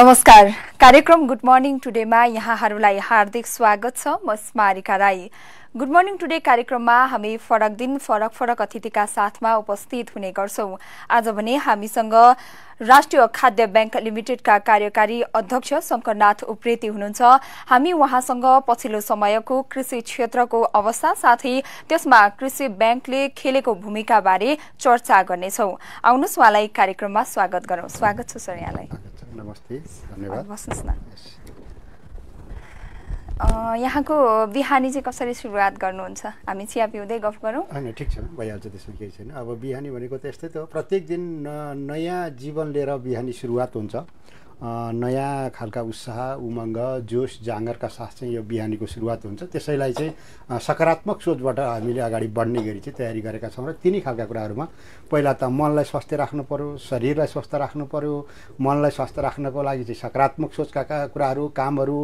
नमस्कार। कार्यक्रम good morning टुडेमा यहाँहरूलाई हार्दिक स्वागत छ। म स्मारिका राई। गुड मर्निङ टुडे कार्यक्रममा हामी फरक दिन फरक फरक अतिथिका साथमा उपस्थित हुने गर्छौं। आज भने हामीसँग राष्ट्रिय खाद्य ब्याङ्क लिमिटेडका कार्यकारी अध्यक्ष शङ्करनाथ उप्रेती हुनुहुन्छ। हामी उहाँसँग पछिल्लो समयको कृषि क्षेत्रको अवस्था साथै त्यसमा कृषि ब्याङ्कले खेलेको भूमिकाबारे चर्चा गर्नेछौ। आउनुहोस् उहाँलाई कार्यक्रममा स्वागत गरौँ। स्वागत छ सर यहाँलाई। नमस्ते धन्यवाद। बस्नुहोस् न। यहाँको बिहानी चाहिँ कसरी सुरुवात गर्नुहुन्छ? हामी चिया पिउँदै गफ गरौँ। होइन ठिक छ भइहाल्छ त्यसमा केही छैन। अब बिहानी भनेको त यस्तै त हो। प्रत्येक दिन नयाँ जीवन लिएर बिहानी सुरुवात हुन्छ। नयाँ खालका उत्साह उमङ्ग जोस जाँगरका साथ चाहिँ यो बिहानीको सुरुवात हुन्छ। त्यसैलाई चाहिँ सकारात्मक सोचबाट हामीले अगाडि बढ्ने गरी चाहिँ तयारी गरेका छौँ र तिनै खालका कुराहरूमा पहिला त मनलाई स्वस्थ राख्नु पऱ्यो शरीरलाई स्वस्थ राख्नु पऱ्यो मनलाई स्वस्थ राख्नको लागि चाहिँ सकारात्मक सोचका कुराहरू कामहरू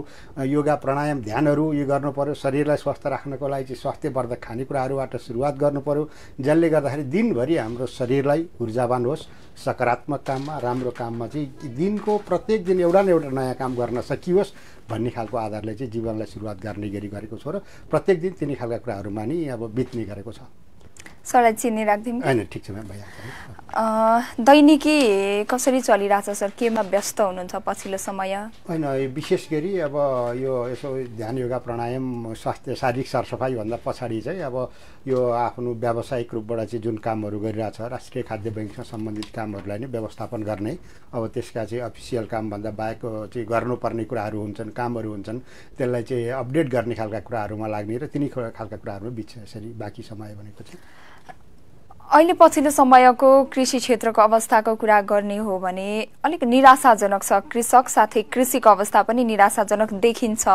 योगा प्राणायाम ध्यानहरू यो गर्नु पऱ्यो शरीरलाई स्वस्थ राख्नको लागि चाहिँ स्वास्थ्यवर्धक खानेकुराहरूबाट सुरुवात गर्नु पऱ्यो जसले गर्दाखेरि दिनभरि हाम्रो शरीरलाई ऊर्जावान होस् सकारात्मक काममा राम्रो काममा चाहिँ दिनको प्रत्येक दिन एउटा न एउटा नयाँ काम गर्न सकियोस् भन्ने खालको आधारले चाहिँ जीवनलाई सुरुवात गर्ने गरी गरेको छु र प्रत्येक दिन तिनी खालका कुराहरूमा नि अब बित्ने गरेको छ। सरलाई चिन्ने राखिदिउँ। होइन ठिक छ म्याम भइहाल्छ दैनिकी कसरी चलिरहेछ सर? केमा व्यस्त हुनुहुन्छ पछिल्लो समय? होइन विशेष गरी अब यो यसो ध्यान योगा प्राणायाम स्वास्थ्य शारीरिक सरसफाइभन्दा पछाडि चाहिँ अब यो आफ्नो व्यावसायिक रूपबाट चाहिँ जुन कामहरू गरिरहेछ राष्ट्रिय खाद्य ब्याङ्कसँग सम्बन्धित कामहरूलाई नै व्यवस्थापन गर्ने अब त्यसका चाहिँ अफिसियल कामभन्दा बाहेक चाहिँ गर्नुपर्ने कुराहरू हुन्छन् कामहरू हुन्छन् त्यसलाई चाहिँ अपडेट गर्ने खालका कुराहरूमा लाग्ने र तिनी खालका कुराहरू बिच यसरी बाँकी समय भनेको चाहिँ। अहिले पछिल्लो समयको कृषि क्षेत्रको अवस्थाको कुरा गर्ने हो भने अलिक निराशाजनक छ। कृषक साथै कृषिको अवस्था पनि निराशाजनक देखिन्छ।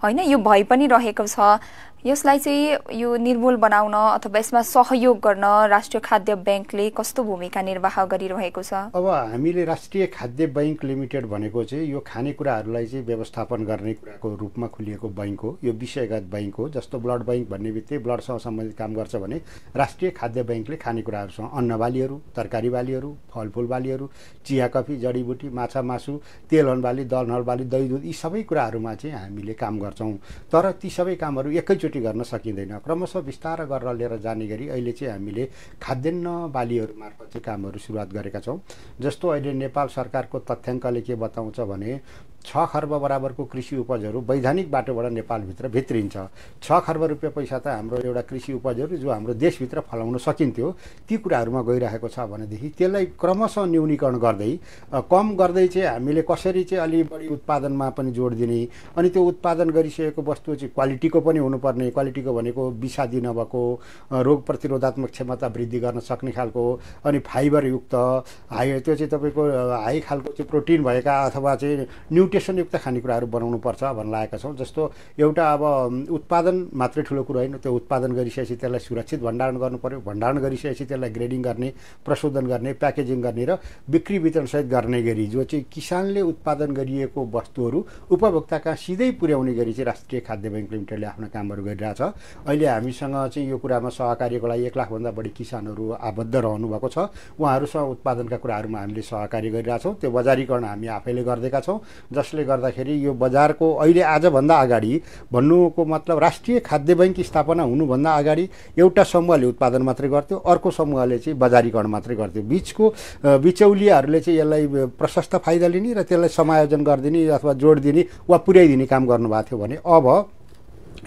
होइन यो भइ पनि रहेको छ। यसलाई चाहिँ यो निर्मूल बनाउन अथवा यसमा सहयोग गर्न राष्ट्रिय खाद्य ब्याङ्कले कस्तो भूमिका निर्वाह गरिरहेको छ? अब हामीले राष्ट्रिय खाद्य ब्याङ्क लिमिटेड भनेको चाहिँ यो खानेकुराहरूलाई चाहिँ व्यवस्थापन गर्ने कुराको रूपमा खुलिएको बैङ्क हो। यो विषयगत बैङ्क हो। जस्तो ब्लड बैङ्क भन्ने बित्तिकै ब्लडसँग सम्बन्धित काम गर्छ भने राष्ट्रिय खाद्य ब्याङ्कले खानेकुराहरूसँग अन्न बालीहरू तरकारी बालीहरू फलफुल बालीहरू चिया कफी जडीबुटी माछा मासु तेलहन बाली दलहन बाली दही दुध यी सबै कुराहरूमा चाहिँ हामीले काम गर्छौँ। तर ती सबै कामहरू एकैचोटि एकचोटि गर्न सकिँदैन। क्रमशः बिस्तार गरेर लिएर जाने गरी अहिले चाहिँ हामीले खाद्यान्न बालीहरू मार्फत चाहिँ कामहरू सुरुवात गरेका छौँ। जस्तो अहिले नेपाल सरकारको तथ्याङ्कले के बताउँछ भने छ खर्ब बराबरको कृषि उपजहरू वैधानिक बाटोबाट नेपालभित्र भित्रिन्छ। छ खर्ब रुपियाँ पैसा त हाम्रो एउटा कृषि उपजहरू जो हाम्रो देशभित्र फलाउन सकिन्थ्यो ती कुराहरूमा गइरहेको छ भनेदेखि त्यसलाई क्रमशः न्यूनीकरण गर्दै कम गर्दै चाहिँ हामीले कसरी चाहिँ अलि बढी उत्पादनमा पनि जोड दिने अनि त्यो उत्पादन गरिसकेको वस्तु चाहिँ क्वालिटीको पनि हुनुपर्ने क्वालिटीको भनेको विषादी नभएको रोग प्रतिरोधात्मक क्षमता वृद्धि गर्न सक्ने खालको अनि फाइबरयुक्त हाई त्यो चाहिँ तपाईँको हाई खालको चाहिँ प्रोटिन भएका अथवा चाहिँ न्युट्रि न्युट्रिसनयुक्त खानेकुराहरू बनाउनुपर्छ भनेर लागेका छौँ। जस्तो एउटा अब उत्पादन मात्रै ठुलो कुरो होइन त्यो उत्पादन गरिसकेपछि त्यसलाई सुरक्षित भण्डारण गर्नु पऱ्यो भण्डारण गरिसकेपछि त्यसलाई ग्रेडिङ गर्ने प्रशोधन गर्ने प्याकेजिङ गर्ने र बिक्री वितरणसहित गर्ने गरी जो चाहिँ किसानले उत्पादन गरिएको वस्तुहरू उपभोक्ता कहाँ सिधै पुर्याउने गरी चाहिँ राष्ट्रिय खाद्य ब्याङ्क लिमिटेडले आफ्नो कामहरू गरिरहेछ। अहिले हामीसँग चाहिँ यो कुरामा सहकार्यको लागि एक लाखभन्दा बढी किसानहरू आबद्ध रहनु भएको छ। उहाँहरूसँग उत्पादनका कुराहरूमा हामीले सहकार्य गरिरहेछौँ। त्यो बजारीकरण हामी आफैले गरिदिएका छौँ। जसले गर्दाखेरि यो बजारको अहिले आजभन्दा अगाडि भन्नुको मतलब राष्ट्रिय खाद्य बैङ्क स्थापना हुनुभन्दा अगाडि एउटा समूहले उत्पादन मात्रै गर्थ्यो अर्को समूहले चाहिँ बजारीकरण मात्रै गर्थ्यो। बिचको बिचौलियाहरूले चाहिँ यसलाई प्रशस्त फाइदा लिने र त्यसलाई समायोजन गरिदिने अथवा जोड दिने वा पुर्याइदिने काम गर्नुभएको थियो भने अब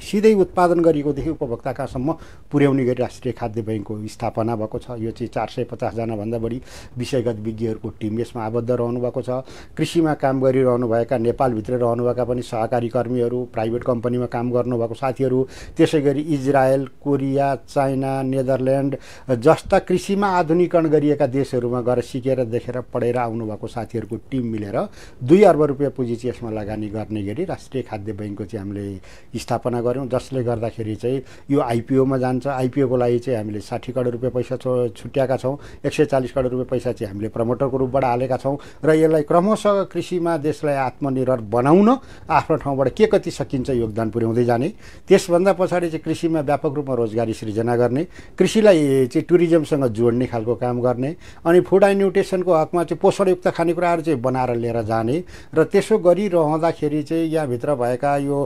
सिधै उत्पादन गरिएकोदेखि उपभोक्ता कहाँसम्म पुर्याउने गरी राष्ट्रिय खाद्य ब्याङ्कको स्थापना भएको छ। यो चाहिँ चार सय पचासजनाभन्दा बढी विषयगत विज्ञहरूको टिम यसमा आबद्ध रहनुभएको छ। कृषिमा काम गरिरहनुभएका नेपालभित्र रहनुभएका पनि सहकारी कर्मीहरू प्राइभेट कम्पनीमा काम गर्नुभएको साथीहरू त्यसै गरी इजरायल कोरिया चाइना नेदरल्यान्ड जस्ता कृषिमा आधुनिकरण गरिएका देशहरूमा गएर सिकेर देखेर पढेर आउनुभएको साथीहरूको टिम मिलेर दुई अर्ब रुपियाँ पुँजी चाहिँ यसमा लगानी गर्ने गरी राष्ट्रिय खाद्य ब्याङ्कको चाहिँ हामीले स्थापना गऱ्यौँ जसले गर्दाखेरि चाहिँ यो आइपिओमा जान्छ। आइपिओको लागि चाहिँ हामीले साठी करोड रुपियाँ पैसा छुट्याएका छौँ। एक सय चालिस करोड रुपियाँ पैसा चाहिँ हामीले प्रमोटरको रूपबाट हालेका छौँ। र यसलाई क्रमशः कृषिमा देशलाई आत्मनिर्भर बनाउन आफ्नो ठाउँबाट के कति सकिन्छ योगदान पुर्याउँदै जाने। त्यसभन्दा पछाडि चाहिँ कृषिमा व्यापक रूपमा रोजगारी सृजना गर्ने कृषिलाई चाहिँ टुरिज्मसँग जोड्ने खालको काम गर्ने अनि फुड एन्ड न्युट्रिसनको हकमा चाहिँ पोषणयुक्त खानेकुराहरू चाहिँ बनाएर लिएर जाने। र त्यसो गरिरहँदाखेरि चाहिँ यहाँभित्र भएका यो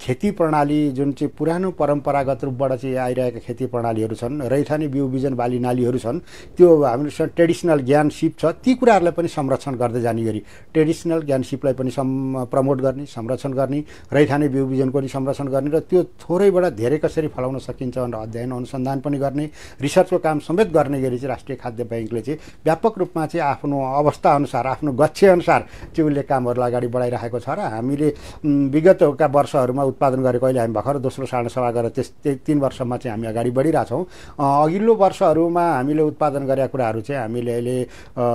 खेती प्रणाली जुन चाहिँ पुरानो परम्परागत रूपबाट चाहिँ आइरहेका खेती प्रणालीहरू छन् रैथाने बिउ बिजन बाली नालीहरू छन् त्यो हामीसँग ट्रेडिसनल ज्ञान सिप छ ती कुराहरूलाई पनि संरक्षण गर्दै जाने गरी ट्रेडिसनल ज्ञान सिपलाई पनि सम प्रमोट गर्ने संरक्षण गर्ने रैथाने बिउ बिजनको पनि संरक्षण गर्ने र त्यो थोरैबाट धेरै कसरी फलाउन सकिन्छ भनेर अध्ययन अनुसन्धान पनि गर्ने रिसर्चको काम समेत गर्ने गरी चाहिँ राष्ट्रिय खाद्य ब्याङ्कले चाहिँ व्यापक रूपमा चाहिँ आफ्नो अवस्था अनुसार आफ्नो अनुसार चाहिँ उसले कामहरूलाई अगाडि बढाइरहेको छ र हामीले विगतका वर्षहरूमा उत्पादन गरेको अहिले हामी भर्खर दोस्रो साढे सभा गरेर त्यस तिन वर्षमा चाहिँ हामी अगाडि बढिरहेछौँ। अघिल्लो वर्षहरूमा हामीले उत्पादन गरेका कुराहरू चाहिँ हामीले अहिले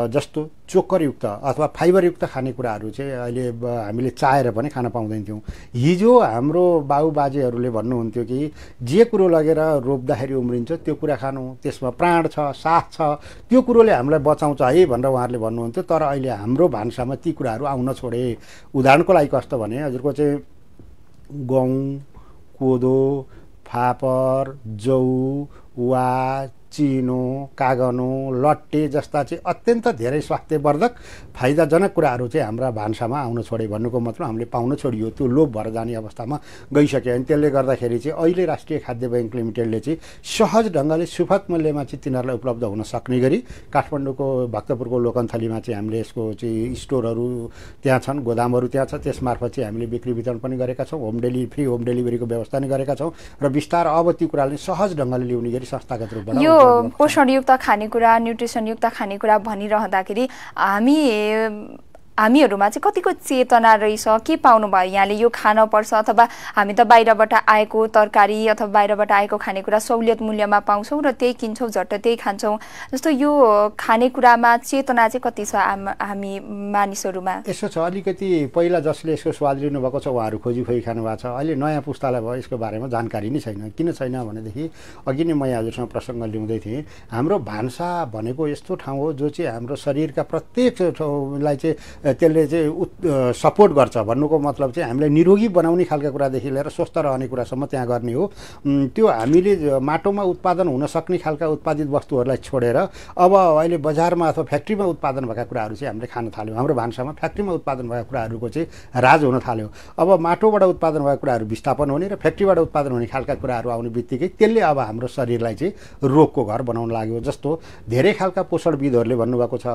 जस्तो चोकरयुक्त अथवा फाइबरयुक्त खानेकुराहरू चाहिँ अहिले हामीले चाहेर पनि खान पाउँदैन थियौँ हिजो हाम्रो बाबुबाजेहरूले भन्नुहुन्थ्यो कि जे कुरो लगेर रोप्दाखेरि उम्रिन्छ त्यो कुरा खानु। त्यसमा प्राण छ साथ छ। त्यो कुरोले हामीलाई बचाउँछ है भनेर उहाँहरूले भन्नुहुन्थ्यो। तर अहिले हाम्रो भान्सामा ती कुराहरू आउन छोडे। उदाहरणको लागि कस्तो भने हजुरको चाहिँ गहुँ कोदो फापर जौ वा चिनो कागनो लट्टे जस्ता चाहिँ अत्यन्त धेरै स्वास्थ्यवर्धक फाइदाजनक कुराहरू चाहिँ हाम्रा भान्सामा आउन छोडे भन्नुको मतलब हामीले पाउन छोडियो। त्यो लोभ भएर जाने अवस्थामा गइसक्यो अनि त्यसले गर्दाखेरि चाहिँ अहिले राष्ट्रिय खाद्य ब्याङ्क लिमिटेडले चाहिँ सहज ढङ्गले सुपथ मूल्यमा चाहिँ तिनीहरूलाई उपलब्ध हुन सक्ने गरी काठमाडौँको भक्तपुरको लोकन्थलीमा चाहिँ हामीले यसको चाहिँ स्टोरहरू त्यहाँ छन् गोदामहरू त्यहाँ छ। त्यसमार्फत चाहिँ हामीले बिक्री वितरण पनि गरेका छौँ होम डेलिभरी फ्री होम डेलिभरीको व्यवस्था पनि गरेका छौँ र बिस्तार अब ती कुराले सहज ढङ्गले ल्याउने गरी संस्थागत रूपबाट पोषणयुक्त खानेकुरा न्युट्रिसनयुक्त खानेकुरा भनिरहँदाखेरि हामी Eh, हामीहरूमा चाहिँ कतिको चेतना रहेछ? के पाउनु भयो यहाँले? यो खान पर्छ अथवा हामी त बाहिरबाट आएको तरकारी अथवा बाहिरबाट आएको खानेकुरा सहुलियत मूल्यमा पाउँछौँ र त्यही किन्छौँ झट्ट त्यही खान्छौँ। जस्तो यो खानेकुरामा चेतना चाहिँ कति छ हामी मानिसहरूमा? यसो छ अलिकति पहिला जसले यसको स्वाद लिनुभएको छ उहाँहरू खोजी खोजी खानु भएको छ। अहिले नयाँ पुस्तालाई भयो यसको बारेमा जानकारी नै छैन। किन छैन भनेदेखि अघि नै म हजुरसँग प्रसङ्ग ल्याउँदै थिएँ हाम्रो भान्सा भनेको यस्तो ठाउँ हो जो चाहिँ हाम्रो शरीरका प्रत्येक ठाउँलाई चाहिँ त्यसले चाहिँ उत् सपोर्ट गर्छ। भन्नुको मतलब चाहिँ हामीलाई निरोगी बनाउने खालको कुरादेखि लिएर स्वस्थ रहने कुरासम्म त्यहाँ गर्ने हो। त्यो हामीले माटोमा उत्पादन हुन सक्ने खालका उत्पादित वस्तुहरूलाई छोडेर अब अहिले बजारमा अथवा फ्याक्ट्रीमा उत्पादन भएका कुराहरू चाहिँ हामीले खान थाल्यौँ। हाम्रो भान्सामा फ्याक्ट्रीमा उत्पादन भएका कुराहरूको चाहिँ राज हुन थाल्यो। अब माटोबाट उत्पादन भएका कुराहरू विस्थापन हुने र फ्याक्ट्रीबाट उत्पादन हुने खालका कुराहरू आउने बित्तिकै त्यसले अब हाम्रो शरीरलाई चाहिँ रोगको घर बनाउन लाग्यो जस्तो धेरै खालका पोषणविदहरूले भन्नुभएको छ।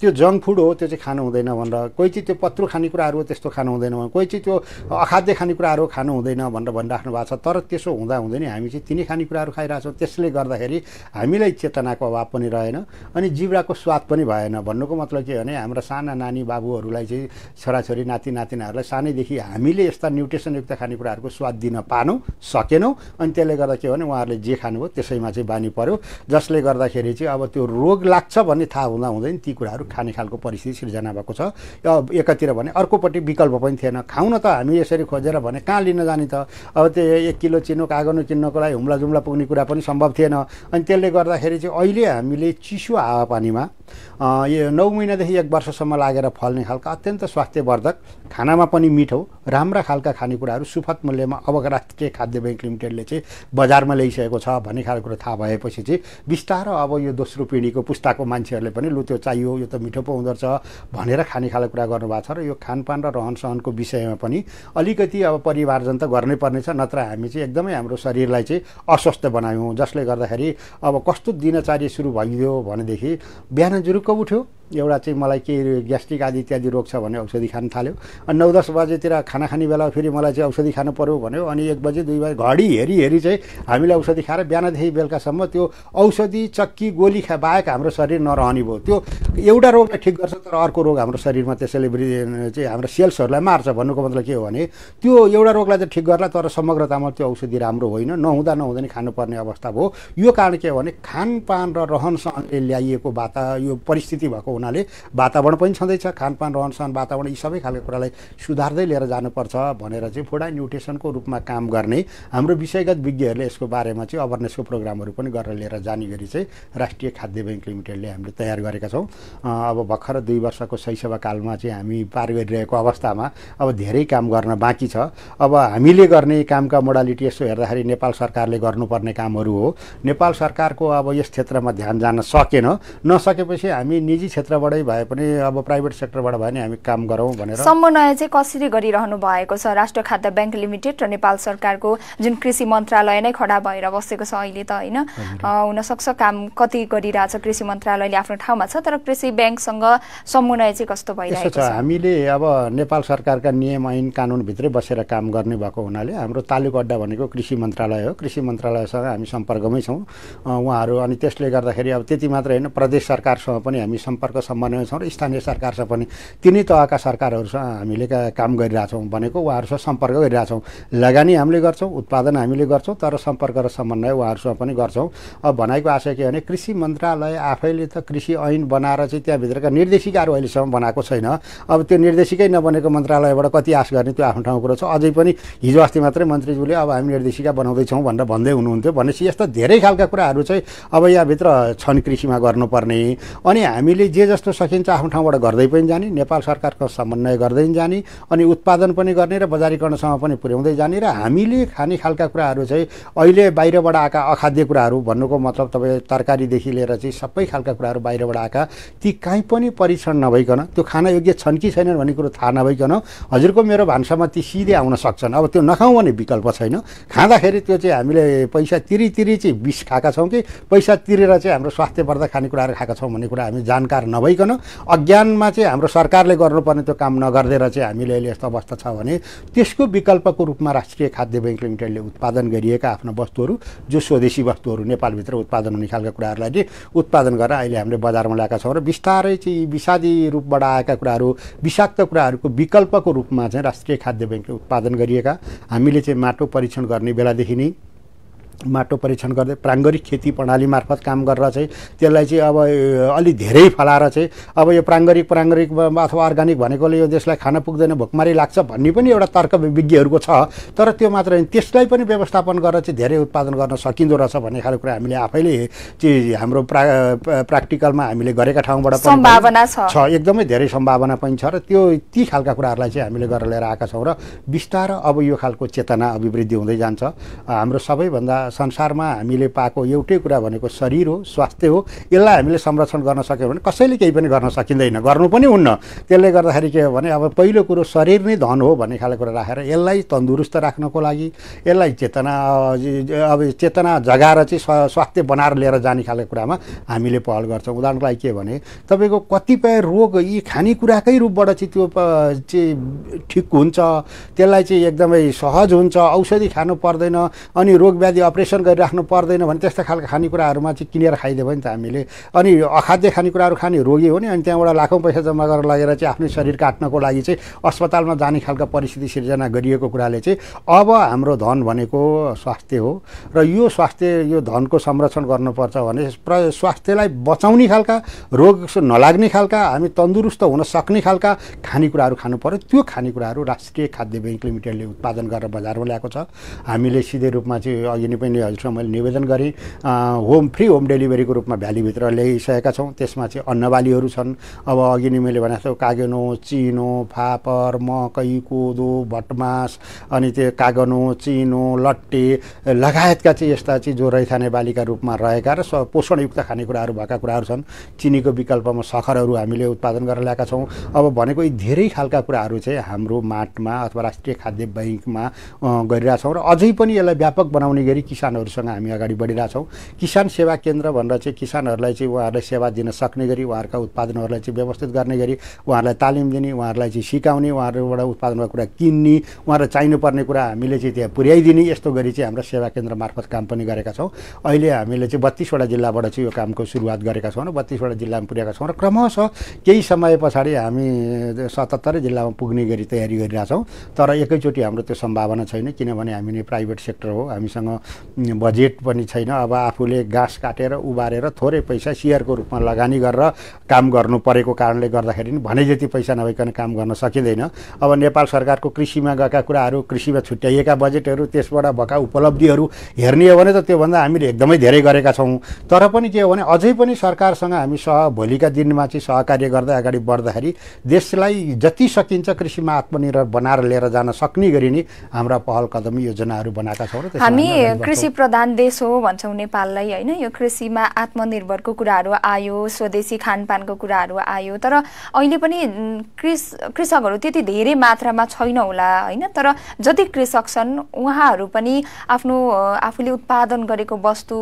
त्यो जङ्क फुड हो त्यो चाहिँ खानु हुँदैन भनेर भनेर कोही चाहिँ त्यो पत्रु खानेकुराहरू त्यस्तो खानु हुँदैन कोही चाहिँ त्यो अखाद्य खानेकुराहरू खानु हुँदैन भनेर भनिराख्नु भएको छ। तर त्यसो हुँदा हुँदैन हामी चाहिँ तिनै खानेकुराहरू खाइरहेछौँ। त्यसले गर्दाखेरि हामीलाई चेतनाको अभाव पनि रहेन अनि जिब्राको स्वाद पनि भएन। भन्नुको मतलब के भने हाम्रा साना नानी बाबुहरूलाई चाहिँ छोराछोरी नाति नातिनाहरूलाई सानैदेखि हामीले यस्ता न्युट्रिसनयुक्त खानेकुराहरूको स्वाद दिन पानौँ सकेनौँ अनि त्यसले गर्दा के भने उहाँहरूले जे खानुभयो त्यसैमा चाहिँ बानी पऱ्यो जसले गर्दाखेरि चाहिँ अब त्यो रोग लाग्छ भन्ने थाहा हुँदा हुँदैन ती कुराहरू खाने खालको परिस्थिति सृजना भएको छ। एकातिर भने अर्कोपट्टि विकल्प पनि थिएन। खाउन त हामी यसरी खोजेर भने कहाँ लिन जाने त? अब त्यो एक किलो चिनो कागनो किन्नको लागि हुम्ला जुम्ला पुग्ने कुरा पनि सम्भव थिएन। अनि त्यसले गर्दाखेरि चाहिँ अहिले हामीले चिसो हावापानीमा यो नौ महिनादेखि एक वर्षसम्म लागेर फल्ने खालका अत्यन्त स्वास्थ्यवर्धक खानामा पनि मिठो राम्रा खालका खानेकुराहरू सुपथ मूल्यमा अब राष्ट्रिय खाद्य ब्याङ्क लिमिटेडले चाहिँ बजारमा ल्याइसकेको छ भन्ने खालको कुरो थाहा भएपछि चाहिँ बिस्तारो अब यो दोस्रो पिँढीको पुस्ताको मान्छेहरूले पनि लु त्यो चाहियो यो त मिठो पो हुँदो रहेछ भनेर खाने खालको कुरा गर्नुभएको छ र यो खानपान र रहन सहनको विषयमा पनि अलिकति अब परिवारजन त गर्नै पर्नेछ नत्र हामी चाहिँ एकदमै हाम्रो शरीरलाई चाहिँ अस्वस्थ बनायौँ जसले गर्दाखेरि अब कस्तो दिनचर्या सुरु भइदियो भनेदेखि बिहान जुरुक्क उठ्यो एउटा चाहिँ मलाई के ग्यास्ट्रिक आदि इत्यादि रोग छ भने औषधि खान थाल्यो। अनि नौ दस बजेतिर खाना खाने बेला फेरि मलाई चाहिँ औषधि खानु पऱ्यो भन्यो। अनि एक बजे दुई बजे घडी हेरी हेरी चाहिँ हामीले औषधि खाएर बिहानदेखि बेलुकासम्म त्यो औषधि चक्की गोली खा बाहेक हाम्रो शरीर नरहने भयो। त्यो एउटा रोगलाई ठिक गर्छ तर अर्को रोग हाम्रो शरीरमा त्यसैले चाहिँ हाम्रो सेल्सहरूलाई मार्छ। भन्नुको मतलब के हो भने त्यो एउटा रोगलाई चाहिँ ठिक गर्ला तर समग्रतामा त्यो औषधि राम्रो होइन। नहुँदा नहुँदा नि खानुपर्ने अवस्था भयो। यो कारण के हो भने खानपान र रहन सहनले ल्याइएको वाता यो परिस्थिति भएको हुनाले वातावरण पनि छँदैछ खानपान रहनसहन वातावरण यी सबै खालको कुरालाई सुधार्दै लिएर जानुपर्छ भनेर चाहिँ फुड एन्ड न्युट्रिसनको रूपमा काम गर्ने हाम्रो विषयगत विज्ञहरूले यसको बारेमा चाहिँ अवेरनेसको प्रोग्रामहरू पनि गरेर लिएर जाने गरी चाहिँ राष्ट्रिय खाद्य ब्याङ्क लिमिटेडले हामीले तयार गरेका छौँ। अब भर्खर दुई वर्षको शैशवकालमा चाहिँ हामी पार गरिरहेको अवस्थामा अब धेरै काम गर्न बाँकी छ। अब हामीले गर्ने कामका मोडालिटी यसो हेर्दाखेरि नेपाल सरकारले गर्नुपर्ने कामहरू हो। नेपाल सरकारको अब यस क्षेत्रमा ध्यान जान सकेन। नसकेपछि हामी निजी क्षेत्रबाटै भए पनि अब प्राइभेट सेक्टरबाट भए पनि हामी काम गरौँ भनेर। समन्वय चाहिँ कसरी गरिरहनु भएको छ? राष्ट्र खाद्य ब्याङ्क लिमिटेड र नेपाल सरकारको जुन कृषि मन्त्रालय नै खडा भएर बसेको छ अहिले त होइन हुनसक्छ काम कति गरिरहेछ कृषि मन्त्रालयले आफ्नो ठाउँमा छ? तर कृषि ब्याङ्कसँग समन्वय चाहिँ कस्तो भइरहेको छ हामीले अब नेपाल सरकारका नियम ऐन कानुनभित्रै बसेर काम गर्ने भएको हुनाले हाम्रो तालुक अड्डा भनेको कृषि मन्त्रालय हो। कृषि मन्त्रालयसँग हामी सम्पर्कमै छौँ। उहाँहरू अनि त्यसले गर्दाखेरि अब त्यति मात्रै होइन प्रदेश सरकारसँग पनि हामी सम्पर्क समन्वय छौँ र स्थानीय सरकारसँग पनि। तिनै तहका सरकारहरूसँग हामीले काम गरिरहेछौँ भनेको उहाँहरूसँग सम्पर्क गरिरहेछौँ। लगानी हामीले गर्छौँ उत्पादन हामीले गर्छौँ तर सम्पर्क र समन्वय उहाँहरूसँग पनि गर्छौँ। अब भनाइको आशय के भने कृषि मन्त्रालय आफैले त कृषि ऐन बनाएर चाहिँ त्यहाँभित्रका निर्देशिकाहरू अहिलेसम्म बनाएको छैन। अब त्यो निर्देशिकै नबनेको मन्त्रालयबाट कति आश गर्ने त्यो आफ्नो ठाउँ कुरो छ। अझै पनि हिजो अस्ति मात्रै मन्त्रीज्यूले अब हामी निर्देशिका बनाउँदैछौँ भनेर भन्दै हुनुहुन्थ्यो। भनेपछि यस्ता धेरै खालका कुराहरू चाहिँ अब यहाँभित्र छन् कृषिमा गर्नुपर्ने। अनि हामीले जे जस्तो सकिन्छ आफ्नो ठाउँबाट गर्दै पनि जाने नेपाल सरकारको समन्वय गर्दै जाने अनि उत्पादन पनि गर्ने र बजारीकरणसँग पनि पुर्याउँदै जाने र हामीले खाने खालका कुराहरू चाहिँ अहिले बाहिरबाट आएका अखाद्य कुराहरू भन्नुको मतलब तपाईँ तरकारीदेखि लिएर चाहिँ सबै खालका कुराहरू बाहिरबाट आएका ती काहीँ पनि परीक्षण नभइकन त्यो खान योग्य छन् कि छैनन् भन्ने कुरो थाहा नभइकन हजुरको मेरो भान्सामा ती सिधै आउन सक्छन्। अब त्यो नखाउँ भने विकल्प छैन। खाँदाखेरि त्यो चाहिँ हामीले पैसा तिरी तिरी चाहिँ विष खाएका छौँ कि पैसा तिरेर चाहिँ हाम्रो स्वास्थ्यवर्धक खानेकुराहरू खाएका छौँ भन्ने कुरा हामी जानकार नभइकन अज्ञानमा चाहिँ हाम्रो सरकारले गर्नुपर्ने त्यो काम नगरिदिएर चाहिँ हामीले अहिले यस्तो अवस्था छ भने त्यसको विकल्पको रूपमा राष्ट्रिय खाद्य ब्याङ्क लिमिटेडले उत्पादन गरिएका आफ्ना वस्तुहरू जो स्वदेशी वस्तुहरू नेपालभित्र उत्पादन हुने खालका कुराहरूलाई चाहिँ उत्पादन गरेर अहिले हामीले बजारमा ल्याएका छौँ। र बिस्तारै चाहिँ विषादी रूपबाट आएका कुराहरू विषाक्त कुराहरूको विकल्पको रूपमा चाहिँ राष्ट्रिय खाद्य ब्याङ्कले उत्पादन गरिएका हामीले चाहिँ माटो परीक्षण गर्ने बेलादेखि नै माटो परीक्षण गर्दै प्राङ्गरिक खेती प्रणाली मार्फत काम गरेर चाहिँ त्यसलाई चाहिँ अब अलि धेरै फलाएर चाहिँ अब यो प्राङ्गरिक प्राङ्गरिक अथवा अर्ग्यानिक भनेकोले यो देशलाई खान पुग्दैन भोकमारी लाग्छ भन्ने पनि एउटा तर्क विज्ञहरूको छ। तर त्यो मात्र होइन त्यसलाई पनि व्यवस्थापन गरेर चाहिँ धेरै उत्पादन गर्न सकिँदो रहेछ भन्ने खालको कुरा हामीले आफैले चाहिँ हाम्रो प्रा प्र्याक्टिकलमा हामीले गरेका ठाउँबाट सम्भावना छ एकदमै धेरै सम्भावना पनि छ र त्यो ती खालका कुराहरूलाई चाहिँ हामीले गरेर लिएर आएका छौँ र बिस्तार अब यो खालको चेतना अभिवृद्धि हुँदै जान्छ। हाम्रो सबैभन्दा संसारमा हामीले पाएको एउटै कुरा भनेको शरीर हो स्वास्थ्य हो। यसलाई हामीले संरक्षण गर्न सक्यो भने कसैले केही पनि गर्न सकिँदैन। गर्नु पनि हुन्न। त्यसले गर्दाखेरि के हो भने अब पहिलो कुरो शरीर नै धन हो भन्ने खालको कुरा राखेर यसलाई तन्दुरुस्त राख्नको लागि यसलाई चेतना अब चेतना जगाएर चाहिँ स्वास्थ्य बनाएर लिएर जाने खालको कुरामा हामीले पहल गर्छौँ। उदाहरणको लागि के भने तपाईँको कतिपय रोग यी खानेकुराकै रूपबाट चाहिँ त्यो चाहिँ ठिक हुन्छ त्यसलाई चाहिँ एकदमै सहज हुन्छ औषधि खानु पर्दैन अनि रोग व्याधि अपरेसन गरिराख्नु पर्दैन भने त्यस्ता खालको खानेकुराहरूमा चाहिँ किनेर खाइदियो भने त हामीले अनि अखाद्य खानेकुराहरू खाने रोगी हो नि अनि त्यहाँबाट लाखौँ पैसा जम्मा गरेर लगेर चाहिँ आफ्नो शरीर काट्नको लागि चाहिँ अस्पतालमा जाने खालको परिस्थिति सिर्जना गरिएको कुराले चाहिँ अब हाम्रो धन भनेको स्वास्थ्य हो। र यो स्वास्थ्य यो धनको संरक्षण गर्नुपर्छ भने स्वास्थ्यलाई बचाउने खालका रोग नलाग्ने खालका हामी तन्दुरुस्त हुन सक्ने खालका खानेकुराहरू खानु पऱ्यो त्यो खानेकुराहरू राष्ट्रिय खाद्य ब्याङ्क लिमिटेडले उत्पादन गरेर बजारमा ल्याएको छ। हामीले सिधै रूपमा चाहिँ अघि नै पनि हजुरसँग मैले निवेदन गरेँ होम फ्री होम डेलिभरीको रूपमा भ्यालीभित्र ल्याइसकेका छौँ। त्यसमा चाहिँ अन्नबालीहरू छन्। अब अघि नै मैले भने जस्तो कागनो चिनो फापर मकै कोदो भटमास अनि त्यो कागनो चिनो लट्टे लगायतका चाहिँ यस्ता चाहिँ जो रैथाने बालीका रूपमा रहेका र पोषणयुक्त खानेकुराहरू भएका कुराहरू छन्। चिनीको विकल्पमा सखरहरू हामीले उत्पादन गरेर ल्याएका छौँ। अब भनेको यी धेरै खालका कुराहरू चाहिँ हाम्रो माटमा अथवा राष्ट्रिय खाद्य ब्याङ्कमा गरिरहेछौँ र अझै पनि यसलाई व्यापक बनाउने गरी किसानहरूसँग हामी अगाडि बढिरहेछौँ किसान सेवा केन्द्र भनेर चाहिँ किसानहरूलाई चाहिँ उहाँहरूलाई सेवा दिन सक्ने गरी उहाँहरूका उत्पादनहरूलाई चाहिँ व्यवस्थित गर्ने गरी उहाँहरूलाई तालिम दिने उहाँहरूलाई चाहिँ सिकाउने उहाँहरूबाट उत्पादनको कुरा किन्ने उहाँहरू चाहिनुपर्ने कुरा हामीले चाहिँ त्यहाँ पुर्याइदिने यस्तो गरी चाहिँ हाम्रो सेवा केन्द्र मार्फत काम पनि गरेका छौँ। अहिले हामीले चाहिँ बत्तिसवटा जिल्लाबाट चाहिँ यो कामको सुरुवात गरेका छौँ र बत्तिसवटा जिल्लामा पुर्याएका छौँ र क्रमशः केही समय पछाडि हामी सतहत्तरै जिल्लामा पुग्ने गरी तयारी गरिरहेछौँ तर एकैचोटि हाम्रो त्यो सम्भावना छैन किनभने हामी नै प्राइभेट सेक्टर हो। हामीसँग बजेट पनि छैन। अब आफूले घाँस काटेर उबारेर थोरै पैसा सेयरको रूपमा लगानी गरेर काम गर्नु परेको कारणले गर्दाखेरि भने जति पैसा नभइकन काम गर्न सकिँदैन। अब नेपाल सरकारको कृषिमा गएका कुराहरू कृषिमा छुट्याइएका बजेटहरू त्यसबाट भएका उपलब्धिहरू हेर्ने हो भने त त्योभन्दा हामीले एकदमै धेरै गरेका छौँ। तर पनि के हो भने अझै पनि सरकारसँग हामी सह भोलिका दिनमा चाहिँ सहकार्य गर्दै अगाडि बढ्दाखेरि देशलाई जति सकिन्छ कृषिमा आत्मनिर्भर बनाएर लिएर जान सक्ने गरी नै हाम्रा पहल कदम योजनाहरू बनाएका छौँ र कृषि प्रधान देश हो भन्छौँ नेपाललाई होइन? यो कृषिमा आत्मनिर्भरको कुराहरू आयो स्वदेशी खानपानको कुराहरू आयो तर अहिले पनि कृष कृषकहरू त्यति धेरै मात्रामा छैन होला होइन? तर जति कृषक छन् उहाँहरू पनि आफ्नो आफूले उत्पादन गरेको वस्तु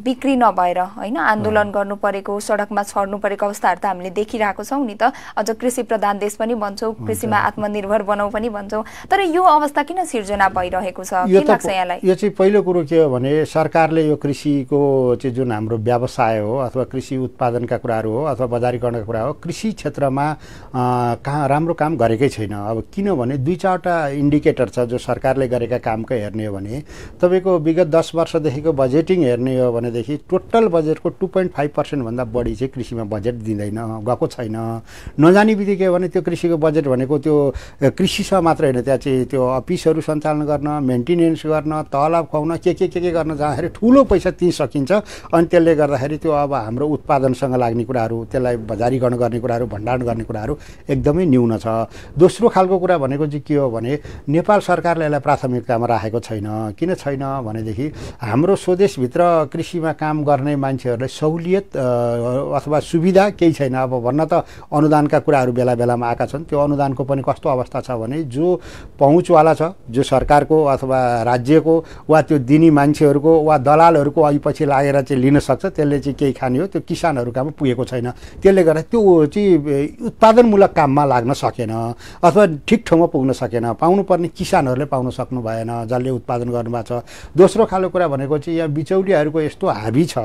बिक्री नभएर होइन? आन्दोलन गर्नु परेको सडकमा छर्नु परेको अवस्थाहरू त हामीले देखिरहेको छौँ नि त। अझ कृषि प्रधान देश पनि भन्छौँ कृषिमा आत्मनिर्भर बनाऊ पनि भन्छौँ। तर यो अवस्था किन सिर्जना भइरहेको छ? के लाग्छ यहाँलाई? यो चाहिँ पहिलो कुरो के हो भने सरकारले यो कृषिको चाहिँ जुन हाम्रो व्यवसाय हो अथवा कृषि उत्पादनका कुराहरू हो अथवा बजारीकरणका कुरा हो कृषि क्षेत्रमा कहाँ राम्रो काम गरेकै छैन। अब किनभने दुई चारवटा इन्डिकेटर छ जो सरकारले गरेका कामकै हेर्ने हो भने तपाईँको विगत दस वर्षदेखिको बजेटिङ हेर्ने हो भनेदेखि टोटल बजेटको टु पोइन्ट फाइभ पर्सेन्टभन्दा बढी चाहिँ कृषिमा बजेट दिँदैन गएको छैन। नजाने बित्तिकै भने त्यो कृषिको बजेट भनेको त्यो कृषिसँग मात्र होइन त्यहाँ चाहिँ त्यो अफिसहरू सञ्चालन गर्न मेन्टेनेन्स गर्न तलब खुवाउन के के के के गर्न जाँदाखेरि ठुलो पैसा ती सकिन्छ। अनि त्यसले गर्दाखेरि त्यो अब हाम्रो उत्पादनसँग लाग्ने कुराहरू त्यसलाई बजारीकरण गर्ने कुराहरू भण्डारण गर्ने कुराहरू एकदमै न्यून छ। दोस्रो खालको कुरा भनेको चाहिँ के हो भने नेपाल सरकारले यसलाई प्राथमिकतामा राखेको छैन। किन छैन भनेदेखि हाम्रो स्वदेशभित्र कृषिमा काम गर्ने मान्छेहरूलाई सहुलियत अथवा सुविधा केही छैन। अब भन्न त अनुदानका कुराहरू बेला बेलामा आएका छन्। त्यो अनुदानको पनि कस्तो अवस्था छ भने जो पहुँचवाला छ जो सरकारको अथवा राज्यको वा त्यो दिने मान्छेहरूको वा दलालहरूको अघिपछि लागेर चाहिँ लिन सक्छ त्यसले चाहिँ केही खाने हो त्यो किसानहरूकामा पुगेको छैन। त्यसले गर्दा त्यो चाहिँ उत्पादनमूलक काममा लाग्न सकेन अथवा ठिक ठाउँमा पुग्न सकेन पाउनुपर्ने किसानहरूले पाउन सक्नु भएन जसले उत्पादन गर्नुभएको छ। दोस्रो खालको कुरा भनेको चाहिँ यहाँ बिचौलियाहरूको यस्तो हाबी छ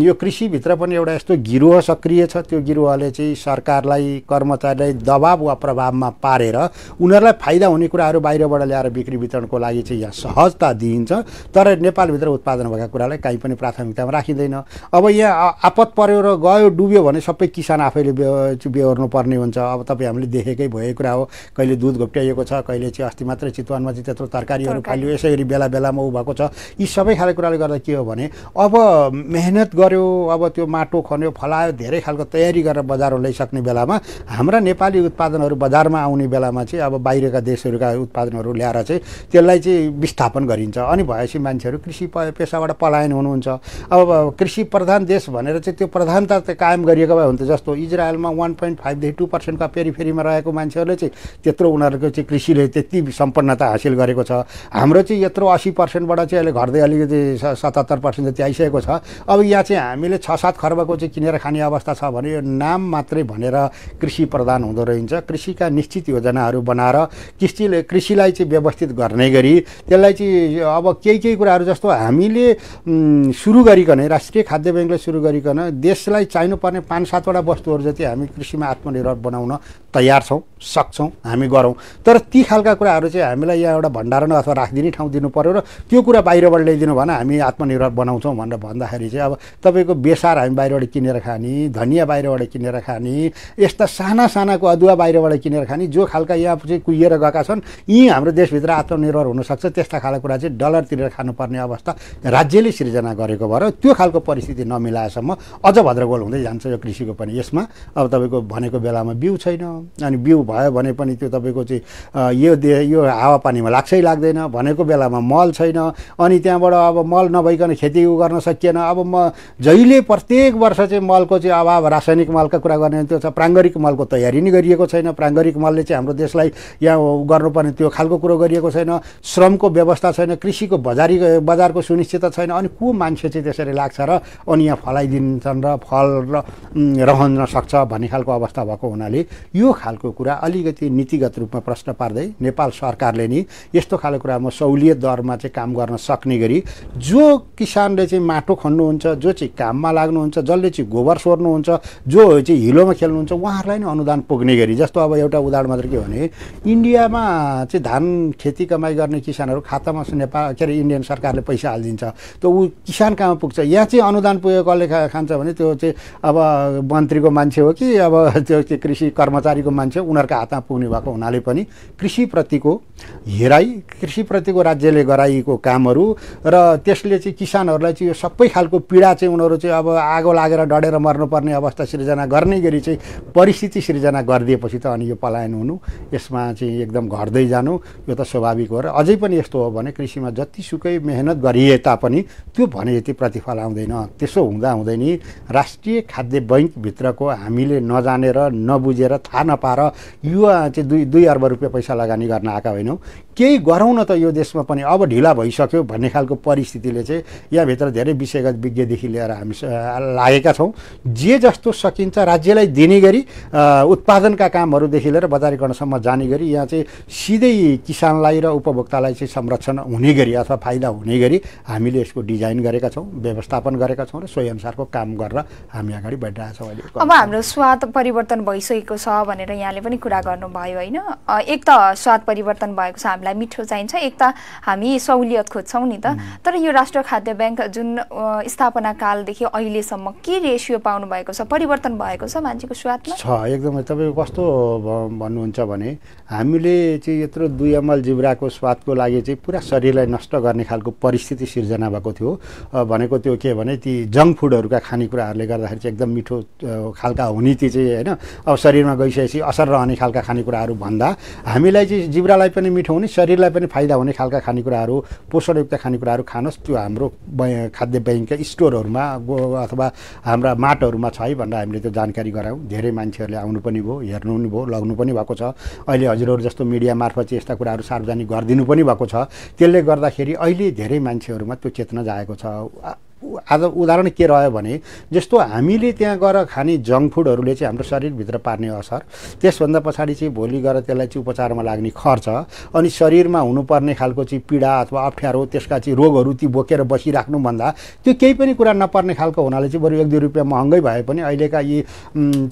यो कृषिभित्र पनि एउटा यस्तो गिरोह सक्रिय छ त्यो गिरोहले चाहिँ सरकारलाई कर्मचारीलाई दबाब वा प्रभावमा पारेर उनीहरूलाई फाइदा हुने कुराहरू बाहिरबाट ल्याएर बिक्री वितरणको लागि चाहिँ यहाँ सहजता दिइन्छ। तर नेपालभित्र उत्पादन भएका कुरालाई काहीँ पनि प्राथमिकतामा राखिँदैन। अब यहाँ आपत पऱ्यो र गयो डुब्यो भने सबै किसान आफैले बेहोर्नु पर्ने हुन्छ। अब तपाईँ हामीले देखेकै भएको कुरा हो कहिले दुध घोप्ट्याइएको छ कहिले चाहिँ अस्ति मात्रै चितवनमा चाहिँ त्यत्रो तरकारीहरू फाल्यो यसै गरी बेला बेलामा ऊ भएको छ। यी सबै खालको कुराले गर्दा के हो भने अब मेहनत गर्यो अब त्यो माटो खन्यो फलायो धेरै खालको तयारी गरेर बजारमा ल्याइसक्ने बेलामा हाम्रा नेपाली उत्पादनहरू बजारमा आउने बेलामा चाहिँ अब बाहिरका देशहरूका उत्पादनहरू ल्याएर चाहिँ त्यसलाई चाहिँ विस्थापन गरिन्छ। अनि भएपछि मान्छेहरू कृषि पेसाबाट पलायन हुनुहुन्छ। अब कृषि प्रधान देश भनेर चाहिँ त्यो प्रधानता चाहिँ कायम गरिएको भए हुन्छ जस्तो इजरायलमा वान पोइन्ट फाइभदेखि टू पर्सेन्टका पेरिफेरीमा रहेको मान्छेहरूले चाहिँ त्यत्रो उनीहरूको चाहिँ कृषिले त्यति सम्पन्नता हासिल गरेको छ। हाम्रो चाहिँ यत्रो असी पर्सेन्टबाट चाहिँ अहिले घट्दै अलिकति सतहत्तर पर्सेन्ट जति आइसकेको छ। अब यहाँ चाहिँ हामीले छ सात खर्बको चाहिँ किनेर खाने अवस्था छ भने यो नाम मात्रै भनेर कृषि प्रधान हुँदो रहेछ कृषिका निश्चित योजनाहरू बनाएर कृषिले कृषिलाई चाहिँ व्यवस्थित गर्ने गरी त्यसलाई चाहिँ अब केही केही कुराहरू जस्तो हामीले सुरु गरिकन राष्ट्रिय खाद्य ब्याङ्कलाई सुरु गरिकन देशलाई चाहिनुपर्ने पाँच सातवटा वस्तुहरू जति हामी कृषिमा आत्मनिर्भर बनाउन तयार छौँ सक्छौँ हामी गरौँ। तर ती खालका कुराहरू चाहिँ हामीलाई यहाँ एउटा भण्डारण अथवा राखिदिने ठाउँ दिनु पऱ्यो र त्यो कुरा बाहिरबाट ल्याइदिनु भएन हामी आत्मनिर्भर बनाउँछौँ भनेर भन्दाखेरि चाहिँ अब तपाईँको बेसार हामी बाहिरबाट किनेर खाने धनियाँ बाहिरबाट किनेर खाने यस्ता साना सानाको अदुवा बाहिरबाट किनेर खाने जो खालका यहाँ चाहिँ कुहिएर गएका छन् यी हाम्रो देशभित्र आत्मनिर्भर हुनसक्छ त्यस्ता खालको कुरा चाहिँ डलर तिरेर खानुपर्ने अवस्था राज्यले सिर्जना गरेको भएर त्यो खालको परिस्थिति नमिलाएसम्म अझ भद्रगोल हुँदै जान्छ यो कृषिको पनि। यसमा अब तपाईँको भनेको बेलामा बिउ छैन अनि बिउ भयो भने पनि त्यो तपाईँको चाहिँ यो दे यो हावापानीमा लाग्छै लाग्दैन। भनेको बेलामा मल छैन अनि त्यहाँबाट अब मल नभइकन खेती गर्न सकिएन। अब म जहिले प्रत्येक वर्ष चाहिँ मलको चाहिँ अभाव रासायनिक मलका कुरा गर्ने त्यो छ प्राङ्गारिक मलको तयारी नै गरिएको छैन। प्राङ्गारिक मलले चाहिँ हाम्रो देशलाई यहाँ गर्नुपर्ने त्यो खालको कुरो गरिएको छैन। श्रमको व्यवस्था छैन कृषिको बजारी बजारको सुनिश्चितता छैन। अनि को मान्छे चाहिँ त्यसरी लाग्छ र अनि यहाँ फलाइदिन्छन् र फल र रहन सक्छ भन्ने खालको अवस्था भएको हुनाले यो खालको कुरा अलिकति नीतिगत रूपमा प्रश्न पार्दै नेपाल सरकारले नि यस्तो खालको कुरामा सहुलियत दरमा चाहिँ काम गर्न सक्ने गरी जो किसानले चाहिँ माटो खन्नुहुन्छ जो चाहिँ काममा लाग्नुहुन्छ जसले चाहिँ गोबर सोर्नुहुन्छ जो चाहिँ हिलोमा खेल्नुहुन्छ उहाँहरूलाई नै अनुदान पुग्ने गरी जस्तो अब एउटा उदाहरण मात्र के भने इन्डियामा चाहिँ धान खेती कमाइ गर्ने किसानहरू खातामा नेपाल के अरे इन्डियन सरकारले पैसा हालिदिन्छ। त ऊ किसान कहाँ पुग्छ? यहाँ चाहिँ अनुदान पुगेको कसले खा खान्छ भने त्यो चाहिँ अब मन्त्रीको मान्छे हो कि अब त्यो चाहिँ कृषि कर्मचारीको मान्छे उनीहरूको हातमा पुग्ने भएको हुनाले पनि कृषिप्रतिको हेराइ कृषिप्रतिको राज्यले गराइएको कामहरू र त्यसले चाहिँ किसानहरूलाई चाहिँ यो सबै खालको पीडा चाहिँ उनीहरू चाहिँ अब आगो लागेर डढेर मर्नुपर्ने अवस्था सिर्जना गर्ने गरी चाहिँ परिस्थिति सिर्जना गरिदिएपछि त अनि यो पलायन हुनु यसमा चाहिँ एकदम घट्दै जानु यो त स्वाभाविक हो र अझै पनि यस्तो हो भने कृषिमा जतिसुकै मेहनत गरिए तापनि त्यो भने जति प्रतिफल आउँदैन। त्यसो हुँदा हुँदै नि राष्ट्रिय खाद्य बैङ्कभित्रको हामीले नजानेर नबुझेर थाहा नपाएर युवा चाहिँ दुई दुई अर्ब रुपियाँ पैसा लगानी गर्न आएका होइनौँ। केही गरौँ न त यो देशमा पनि। अब ढिला भइसक्यो भन्ने खालको परिस्थितिले चाहिँ यहाँभित्र धेरै विषयगत विज्ञदेखि लिएर हामी लागेका छौँ। जे जस्तो सकिन्छ राज्यलाई दिने गरी उत्पादनका कामहरूदेखि लिएर बजारीकरणसम्म जाने गरी यहाँ चाहिँ सिधै किसानलाई र उपभोक्तालाई चाहिँ संरक्षण हुने गरी अथवा फाइदा हुने गरी हामीले यसको डिजाइन गरेका छौँ व्यवस्थापन गरेका छौँ र सोही अनुसारको काम गरेर हामी अगाडि बढिरहेका छौँ अहिले अब हाम्रो स्वाद परिवर्तन भइसकेको छ भनेर यहाँले पनि कुरा गर्नुभयो होइन? एक त स्वाद परिवर्तन भएको छ हामीलाई मिठो चाहिन्छ। एक त हामी सहुलियत खोज्छौँ नि त। तर यो राष्ट्र खाद्य ब्याङ्क जुन स्थापना कालदेखि अहिलेसम्म के रेसियो पाउनु भएको छ परिवर्तन भएको छ मान्छेको स्वादमा? छ एकदमै। तपाईँको कस्तो भन्नुहुन्छ भने हामीले चाहिँ यत्रो दुई अमल जिब्राको स्वादको लागि चाहिँ पुरा शरीरलाई नष्ट गर्ने खालको परिस्थिति सिर्जना भएको थियो। भनेको त्यो के भने ती जङ्क फुडहरूका खानेकुराहरूले गर्दाखेरि चाहिँ एकदम मिठो खालका हुने ती चाहिँ होइन अब शरीरमा गइसकेपछि असर रहने खालका खानेकुराहरू भन्दा हामीलाई चाहिँ जिब्रालाई पनि मिठो हुने शरीरलाई पनि फाइदा हुने खालका खानेकुराहरू पोषणयुक्त खानेकुराहरू खानुहोस् त्यो हाम्रो खाद्य ब्याङ्कका स्टोरहरूमा अथवा हाम्रा माटहरूमा छ है भनेर हामीले त्यो जानकारी गरायौँ। धेरै मान्छेहरूले आउनु पनि भयो हेर्नु पनि भयो लग्नु पनि भएको छ। अहिले हजुरहरू जस्तो मिडिया मार्फत चाहिँ यस्ता कुराहरू सार्वजनिक गरिदिनु पनि भएको छ। त्यसले गर्दाखेरि अहिले धेरै मान्छेहरूमा त्यो चेतना जाएको छ। आज उदाहरण के रह्यो भने जस्तो हामीले त्यहाँ गएर खाने जङ्क फुडहरूले चाहिँ हाम्रो शरीरभित्र पार्ने असर त्यसभन्दा पछाडि चाहिँ भोलि गएर त्यसलाई चाहिँ उपचारमा लाग्ने खर्च अनि शरीरमा हुनुपर्ने खालको चाहिँ पीडा अथवा अप्ठ्यारो त्यसका चाहिँ रोगहरू ती बोकेर बसिराख्नुभन्दा त्यो केही पनि कुरा नपर्ने खालको हुनाले चाहिँ बरु एक दुई रुपियाँ महँगै भए पनि अहिलेका यी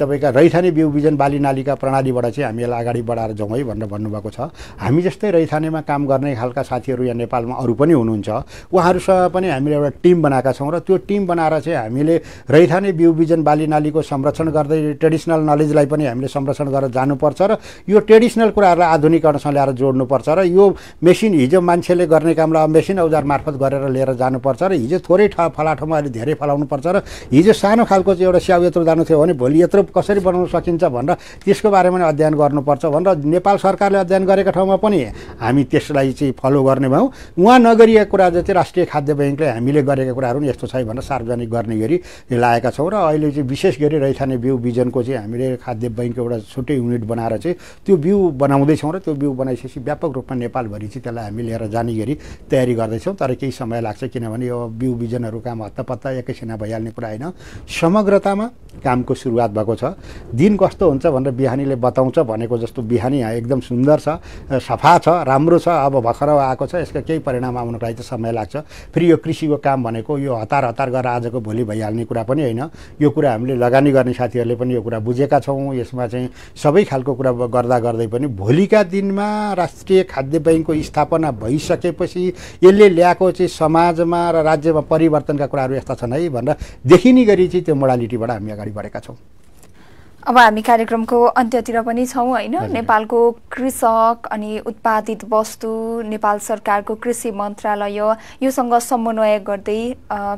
तपाईँका रैथाने बिउ बिजन बाली नालीका प्रणालीबाट चाहिँ हामी यसलाई अगाडि बढाएर जाउँ है भनेर भन्नुभएको छ। हामी जस्तै रैथानेमा काम गर्ने खालका साथीहरू यहाँ नेपालमा अरू पनि हुनुहुन्छ। उहाँहरूसँग पनि हामीले एउटा टिम बनाएका छौँ। छौँ र त्यो टिम बनाएर चाहिँ हामीले रैथाने बिउ बिजन बाली नालीको संरक्षण गर्दै ट्रेडिसनल नलेजलाई पनि हामीले संरक्षण गरेर जानुपर्छ र यो ट्रेडिसनल कुराहरूलाई आधुनिकरणसँग ल्याएर जोड्नुपर्छ र यो मेसिन हिजो मान्छेले गर्ने कामलाई मेसिन औजार मार्फत गरेर लिएर जानुपर्छ र हिजो थोरै ठ फलाठोमा अहिले धेरै फलाउनुपर्छ र हिजो सानो खालको चाहिँ एउटा स्याउ यत्रो जानु थियो भने भोलि यत्रो कसरी बनाउन सकिन्छ भनेर त्यसको बारेमा पनि अध्ययन गर्नुपर्छ भनेर नेपाल सरकारले अध्ययन गरेका ठाउँमा पनि हामी त्यसलाई चाहिँ फलो गर्ने भयौँ। उहाँ नगरिएको कुरा चाहिँ राष्ट्रिय खाद्य ब्याङ्कले हामीले गरेका कुराहरू यस्तो छ भनेर सार्वजनिक गर्ने गरी लागेका छौँ र अहिले चाहिँ विशेष गरी रैथाने बिउ बिजनको चाहिँ हामीले खाद्य बैङ्क एउटा छुट्टै युनिट बनाएर चाहिँ त्यो बिउ बनाउँदैछौँ र त्यो बिउ बनाइसकेपछि व्यापक रूपमा नेपालभरि चाहिँ त्यसलाई हामी लिएर जाने गरी तयारी गर्दैछौँ। तर केही समय लाग्छ किनभने यो बिउ बिजनहरू काम हत्तापत्ता एकैछिनमा भइहाल्ने कुरा होइन। समग्रतामा कामको सुरुवात भएको छ। दिन कस्तो हुन्छ भनेर बिहानीले बताउँछ भनेको जस्तो बिहानी एकदम सुन्दर छ सफा छ राम्रो छ अब भर्खर आएको छ यसका केही परिणाम आउनको लागि चाहिँ समय लाग्छ। फेरि यो कृषिको काम भनेको यो हतार हतार गरेर आजको भोलि भइहाल्ने कुरा पनि होइन। यो कुरा हामीले लगानी गर्ने साथीहरूले पनि यो कुरा बुझेका छौँ। यसमा चाहिँ सबै खालको कुरा गर्दा गर्दै पनि भोलिका दिनमा राष्ट्रिय खाद्य बैङ्कको स्थापना भइसकेपछि यसले ल्याएको चाहिँ समाजमा र राज्यमा परिवर्तनका कुराहरू यस्ता छन् है भनेर देखिने गरी चाहिँ त्यो मोडालिटीबाट हामी बढेका छौँ। अब हामी कार्यक्रमको अन्त्यतिर पनि छौँ होइन? नेपालको कृषक अनि उत्पादित वस्तु नेपाल सरकारको कृषि मन्त्रालय योसँग समन्वय गर्दै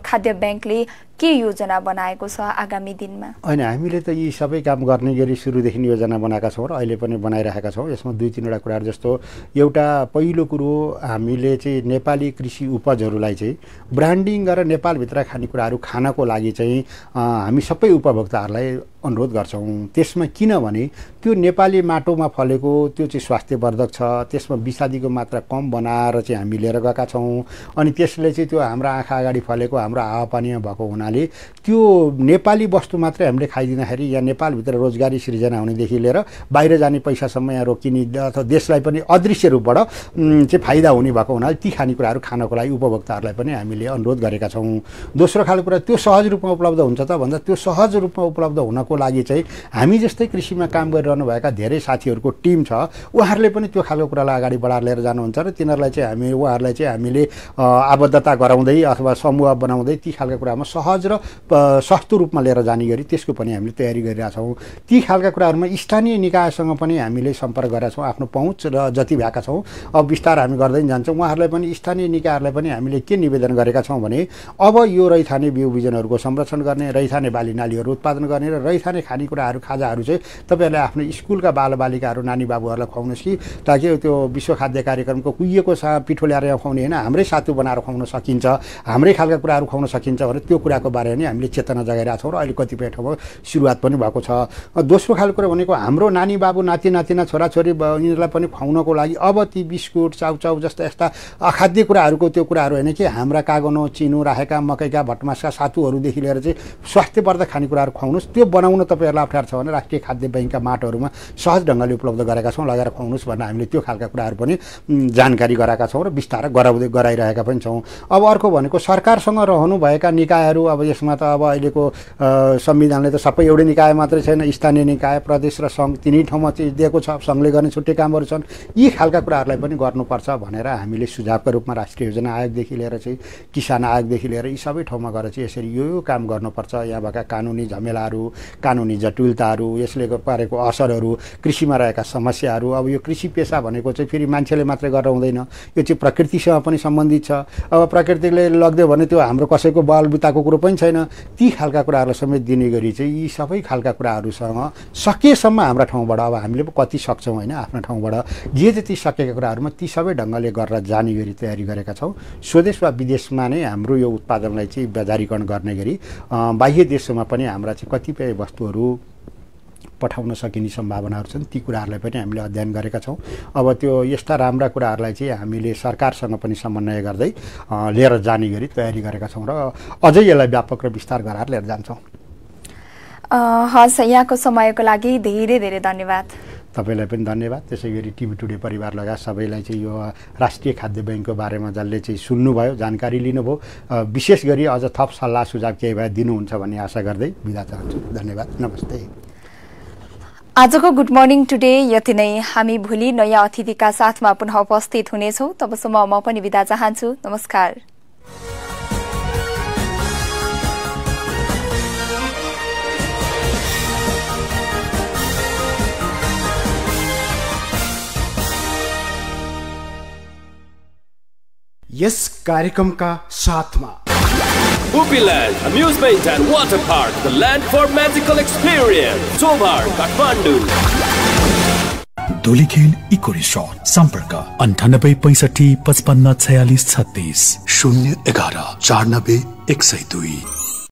खाद्य ब्याङ्कले के योजना बनाएको छ आगामी दिनमा? होइन हामीले त यी सबै काम गर्ने गरी सुरुदेखि योजना बनाएका छौँ र अहिले पनि बनाइरहेका छौँ। यसमा दुई तिनवटा कुराहरू जस्तो एउटा पहिलो कुरो हामीले चाहिँ नेपाली कृषि उपजहरूलाई चाहिँ ब्रान्डिङ गरेर नेपालभित्र खानेकुराहरू खानको लागि चाहिँ हामी सबै उपभोक्ताहरूलाई अनुरोध गर्छौँ। त्यसमा किनभने त्यो नेपाली माटोमा फलेको त्यो चाहिँ स्वास्थ्यवर्धक छ त्यसमा विषादीको मात्रा कम बनाएर चाहिँ हामी लिएर गएका छौँ। अनि त्यसले चाहिँ त्यो हाम्रो आँखा अगाडि फलेको हाम्रो हावापानीमा भएको हुना हुनाले त्यो नेपाली वस्तु मात्रै हामीले खाइदिँदाखेरि यहाँ नेपालभित्र रोजगारी सृजना हुनेदेखि लिएर बाहिर जाने पैसासम्म यहाँ रोकिने अथवा देशलाई पनि अदृश्य रूपबाट चाहिँ फाइदा हुने भएको हुनाले ती खानेकुराहरू खानको लागि उपभोक्ताहरूलाई पनि हामीले अनुरोध गरेका छौँ। दोस्रो खालको कुरा त्यो सहज रूपमा उपलब्ध हुन्छ त? भन्दा त्यो सहज रूपमा उपलब्ध हुनको गर्नको लागि चाहिँ हामी जस्तै कृषिमा काम गरिरहनुभएका धेरै साथीहरूको टिम छ उहाँहरूले पनि त्यो खालको कुरालाई अगाडि बढाएर लिएर जानुहुन्छ र तिनीहरूलाई चाहिँ हामी उहाँहरूलाई चाहिँ हामीले आबद्धता गराउँदै अथवा समूह बनाउँदै ती खालका कुरामा सहज र सस्तो रूपमा लिएर जाने गरी त्यसको पनि हामीले तयारी गरिरहेछौँ ती खालका कुराहरूमा स्थानीय निकायसँग पनि हामीले सम्पर्क गरेका छौँ आफ्नो पहुँच र जति भएका छौँ। अब बिस्तार हामी गर्दै जान्छौँ। उहाँहरूलाई पनि स्थानीय निकायहरूलाई पनि हामीले के निवेदन गरेका छौँ भने अब यो रैथाने बिउ बिजनहरूको संरक्षण गर्ने रैथाने बाली नालीहरू उत्पादन गर्ने र रैथाने खानेकुराहरू खाजाहरू चाहिँ तपाईँहरूले आफ्नो स्कुलका बालबालिकाहरू नानी बाबुहरूलाई खुवाउनुहोस् कि। ताकि त्यो विश्व खाद्य कार्यक्रमको कुहिएको सा पिठो ल्याएर खुवाउने होइन हाम्रै सातु बनाएर खुवाउन सकिन्छ हाम्रै खालका कुराहरू खुवाउन सकिन्छ भने त्यो कुराको बारेमा नि हामीले चेतना जगाइरहेको छौँ र अहिले कतिपय ठाउँमा सुरुवात पनि भएको छ। दोस्रो खालको कुरा भनेको हाम्रो नानी बाबु नाति नातिना छोराछोरी यिनीहरूलाई पनि खुवाउनको लागि अब ती बिस्कुट चाउचाउ जस्ता यस्ता अखाद्य कुराहरूको त्यो कुराहरू होइन कि हाम्रा कागनो चिनो राखेका मकैका भटमासका सातुहरूदेखि लिएर चाहिँ स्वास्थ्यवर्धक खानेकुराहरू खुवाउनुहोस्। त्यो बनाउन तपाईँहरूलाई अप्ठ्यारो छ भने राष्ट्रिय खाद्य बैङ्कका माटोहरूमा सहज ढङ्गले उपलब्ध गरेका छौँ लगाएर खुवाउनुहोस् भनेर हामीले त्यो खालका कुराहरू पनि जानकारी गराएका छौँ र बिस्तारै गराउँदै गराइरहेका पनि छौँ। अब अर्को भनेको सरकारसँग रहनुभएका निकायहरू अब यसमा त अब अहिलेको संविधानले त सबै एउटै निकाय मात्रै छैन स्थानीय निकाय प्रदेश र सङ्घ तिनै ठाउँमा चाहिँ दिएको छ सङ्घले गर्ने छुट्टै कामहरू छन्। यी खालका कुराहरूलाई पनि गर्नुपर्छ भनेर हामीले सुझावको रूपमा राष्ट्रिय योजना आयोगदेखि लिएर चाहिँ किसान आयोगदेखि लिएर यी सबै ठाउँमा गएर चाहिँ यसरी यो यो काम गर्नुपर्छ। यहाँ भएका कानुनी झमेलाहरू कानुनी जटिलताहरू यसले पारेको असरहरू कृषिमा रहेका समस्याहरू। अब यो कृषि पेसा भनेको चाहिँ फेरि मान्छेले मात्रै गरेर हुँदैन। यो चाहिँ प्रकृतिसँग पनि सम्बन्धित छ। अब प्रकृतिले लग्यो भने त्यो हाम्रो कसैको बलबुताको कुरो पनि छैन। ती खालका कुराहरूलाई समेत दिने गरी चाहिँ यी सबै खालका कुराहरूसँग सकेसम्म हाम्रा ठाउँबाट अब हामीले कति सक्छौँ होइन आफ्नो ठाउँबाट। जे जति सकेका कुराहरूमा ती सबै ढङ्गले गरेर जाने गरी तयारी गरेका छौँ। स्वदेश वा विदेशमा नै हाम्रो यो उत्पादनलाई चाहिँ बजारीकरण गर्ने गरी बाह्य देशमा पनि हाम्रा चाहिँ कतिपय वस्तुहरू पठाउन सकिने सम्भावनाहरू छन्। ती कुराहरूलाई पनि हामीले अध्ययन गरेका छौँ। अब त्यो यस्ता राम्रा कुराहरूलाई चाहिँ हामीले सरकारसँग पनि समन्वय गर्दै लिएर जाने गरी तयारी गरेका छौँ र अझै यसलाई व्यापक र विस्तार गराएर लिएर जान्छौँ। हस् यहाँको समयको लागि धेरै धेरै धन्यवाद। तपाईँलाई पनि धन्यवाद। त्यसै गरी टिभी टुडे परिवार लगायत सबैलाई चाहिँ यो राष्ट्रिय खाद्य ब्याङ्कको बारेमा जसले चाहिँ सुन्नुभयो जानकारी लिनुभयो। विशेष गरी अझ थप सल्लाह सुझाव केही भए दिनुहुन्छ भन्ने आशा गर्दै बिदा चाहन्छु। धन्यवाद। नमस्ते। आजको गुड मर्निङ टुडे यति नै। हामी भोलि नयाँ अतिथिका साथमा पुनः उपस्थित हुनेछौँ। तबसम्म म पनि विदा चाहन्छु। नमस्कार। यस कार्यक्रमका साथमा Pupiland Amusement and Water Park, the land for magical experience. Tobar, Kathmandu. Dhulikhel eco resort सम्पर्क अन्ठानब्बे पैसठी पचपन्न छयालिस छत्तिस शून्य एघार चार नब्बे एक सय दुई